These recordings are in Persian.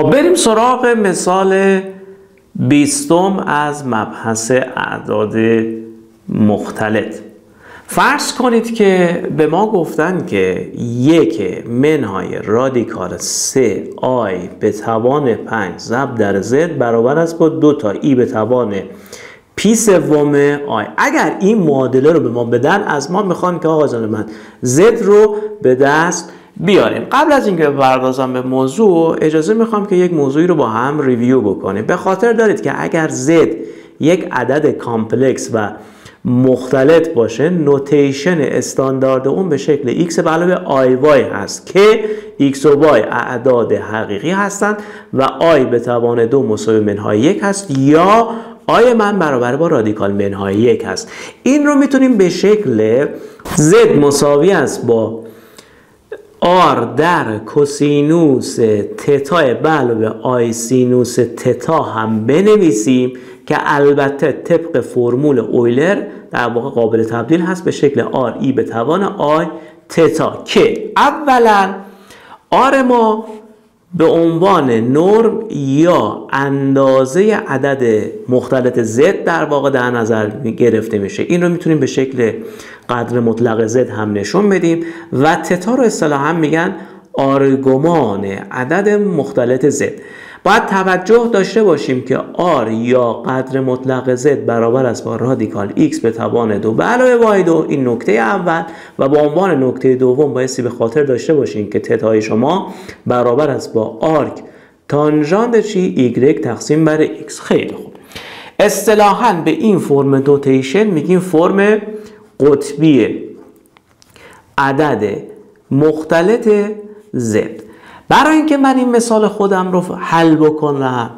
خب بریم سراغ مثال بیستم از مبحث اعداد مختلط. فرض کنید که به ما گفتن که یک منهای رادیکال 3 آی به توان 5 ضرب در زد برابر است با دو تا ای به توان پی سوم آی. اگر این معادله رو به ما بدن از ما می‌خوان که آقا جان من زد رو به دست بیاریم. قبل از اینکه بپردازم به موضوع اجازه می‌خوام که یک موضوعی رو با هم review بکنیم. به خاطر دارید که اگر زد یک عدد complex و مختلط باشه notation استاندارد اون به شکل x به علاوه i y هست که x و y اعداد حقیقی هستند و آی به توان دو مساوی منهای یک هست یا آی من برابر با رادیکال منهای یک هست. این رو می‌تونیم به شکل z مساوی است با آر در کوسینوس تتا علاوه آی سینوس تتا هم بنویسیم که البته طبق فرمول اویلر در واقع قابل تبدیل هست به شکل آر ای به توان آی تتا که اولا آر ما به عنوان نرم یا اندازه عدد مختلط زد در واقع در نظر گرفته میشه. این رو می‌تونیم به شکل قدر مطلق زد هم نشون بدیم و تتا رو اصطلاحا میگن آرگومان عدد مختلط زد باید توجه داشته باشیم که آر یا قدر مطلق زد برابر است با رادیکال x به توان دو به علاوه y دو این نکته اول و با عنوان نکته دوم بایستی به خاطر داشته باشیم که تتای شما برابر است با آرک تانژانت چی y تقسیم بر x خیلی خوب. اصطلاحا به این فرم دوتیشن میگیم فرم قطبی عدد مختلط زد. برای اینکه من این مثال خودم رو حل بکنم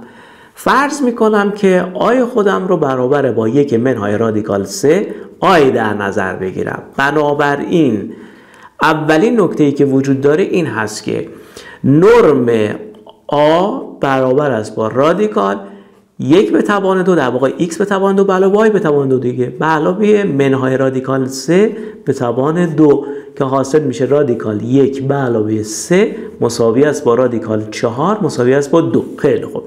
فرض می‌کنم که آی خودم رو برابر با یک منهای رادیکال 3 آی در نظر بگیرم. بنابراین اولین نکته ای که وجود داره این هست که نرم آ برابر است با رادیکال یک به توان دو در واقع x به توان دو به y به توان دو دیگه. به علاوه منهای رادیکال 3 به توان دو که حاصل میشه رادیکال یک به علاوه 3 مساوی است با رادیکال 4 مساوی است با دو. خیلی خوب.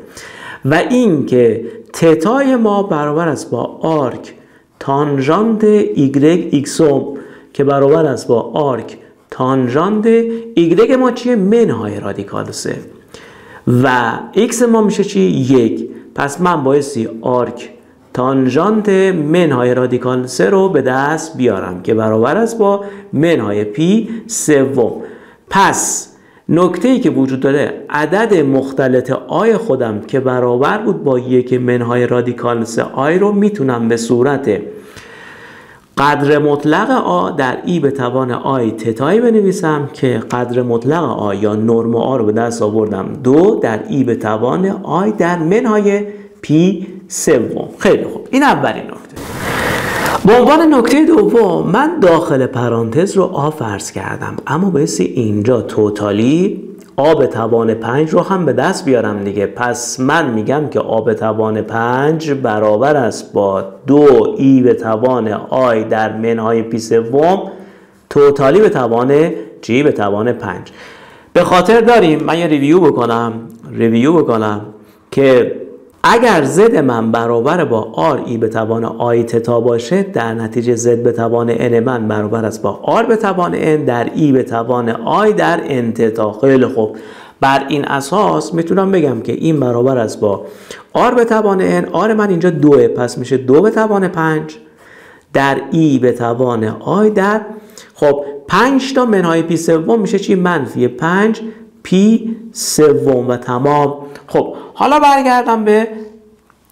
و این که تتای ما برابر است با آرک تانژانت ایگرگ ایکسوم که برابر است با آرک تانژانت ایگرگ ما چیه؟ منهای رادیکال 3 و x ما میشه چی؟ یک. پس من بایستی آرک تانژانت منهای رادیکال 3 رو به دست بیارم که برابر است با منهای پی سوم. پس نکته ای که وجود داره عدد مختلط آی خودم که برابر بود با یک منهای رادیکال 3 آی رو می‌تونم به صورت قدر مطلق آ در ای به توان آی تتایی بنویسم که قدر مطلق آ یا نرم آ رو به دست آوردم. دو در ای به توان آی در منهای پی سوم. خیلی خوب. این اولین نکته. به عنوان نکته دوم من داخل پرانتز رو آ فرض کردم. اما بایستی اینجا totally آ به توان پنج رو هم به دست بیارم دیگه. پس من میگم که آ به توان پنج برابر است با دو ای به توان آی در منهای پی سوم. totally به توان چی؟ به توان پنج. به خاطر داریم من یه review بکنم. review بکنم که اگر زد من برابر با آر ای به توان آی تتا باشه در نتیجه زد به توان ان من برابر است با آر به توان ان در ای به توان آی در ان تتا خیلی خوب. بر این اساس می‌تونم بگم که این برابر است با آر به توان ان. آر من اینجا دوه پس میشه دو به توان پنج در ای به توان آی در. خب پنج تا منهای پی سوم میشه چی؟ منفی پنج. پی سوم و تمام. خب حالا برگردم به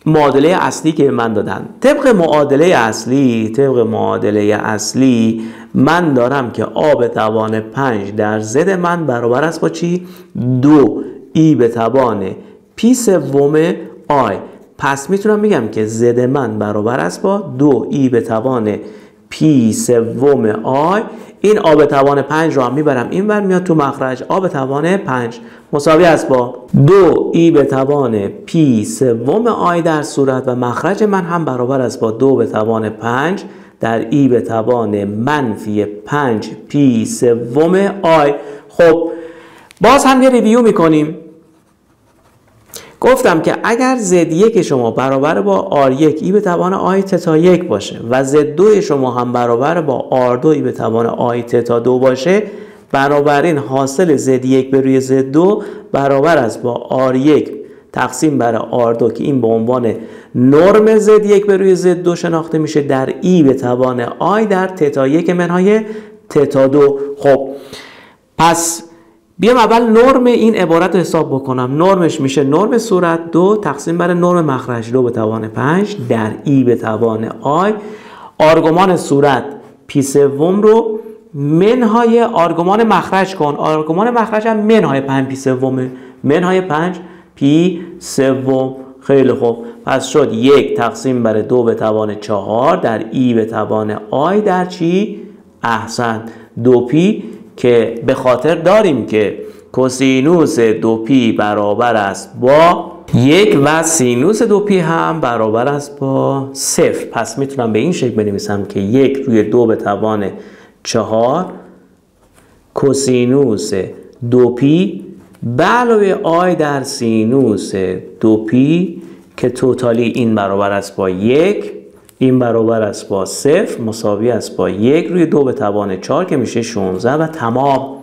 معادله اصلی که من دادن. طبق معادله اصلی طبق معادله اصلی من دارم که آ به توان 5 در زد من برابر است با چی؟ دو ای به توان پی سوم آی پس می‌تونم بگم که زد من برابر است با دو ای به توان پی سوم آی این آ به توان 5 رو هم می‌برم این ور میاد تو مخرج. آ به توان 5 مساوی است با دو ای به توان پی سوم آی در صورت و مخرج من هم برابر است با دو به توان 5 در ای به توان منفی 5 پی سوم آی خب باز هم یه review می‌کنیم. گفتم که اگر Z1 شما برابر با R1 ای به توان آی تتا یک باشه و Z2 شما هم برابر با R2 ای به توان آی تتا دو باشه بنابراین حاصل Z1 به روی Z2 برابر است با R1 تقسیم بر R2 که این به عنوان نرم Z1 به روی Z2 شناخته میشه در ای به توان آی در تتا یک منهای تتا دو. خب پس بیام اول نرم این عبارت رو حساب بکنم. نرمش میشه نرم صورت دو تقسیم بر نرم مخرج دو به توان 5 در ای به توان آی. آرگومان صورت پی سوم رو منهای آرگومان مخرج کن. آرگومان مخرج هم منهای 5 پی سومه. منهای 5 پی سوم. خیلی خوب. پس شد یک تقسیم بر دو به توان چهار در ای به توان آی. در چی؟ احسن. دو پی که به خاطر داریم که کوسینوس دو پی برابر است با یک و سینوس دو پی هم برابر است با صفر. پس می‌تونم به این شکل بنویسم که یک روی دو به توان چهار کوسینوس دو پی به علاوه آی در سینوس دو پی که totally این برابر است با یک این برابر است با صفر مساوی است با یک روی دو به توان چهار که میشه 16 و تمام.